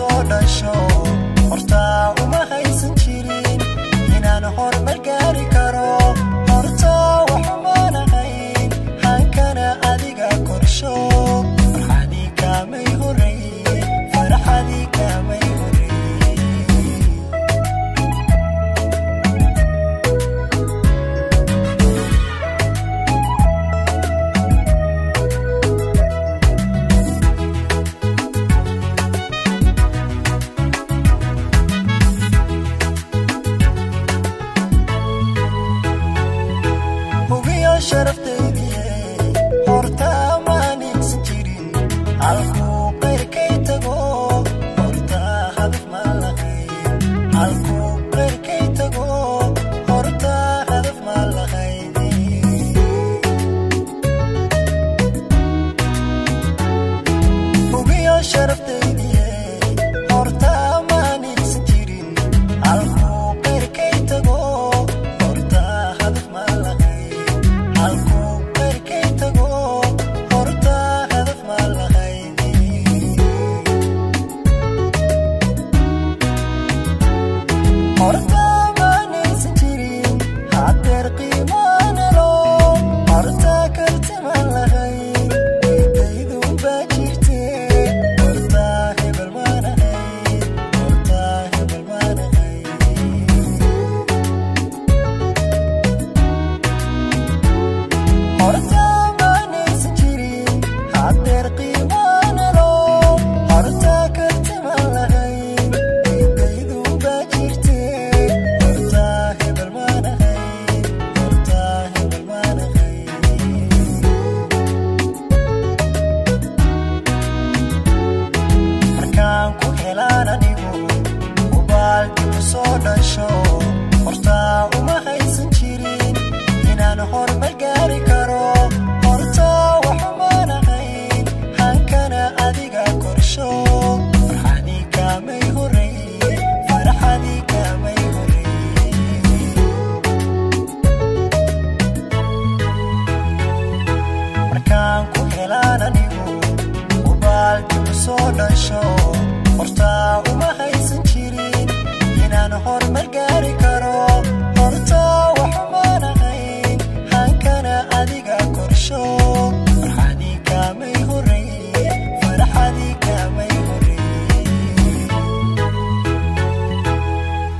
soo dhasho hortaa uma haysan shut up. ورشا ورشا وما هيسن شيرين هنا نهور مرقارك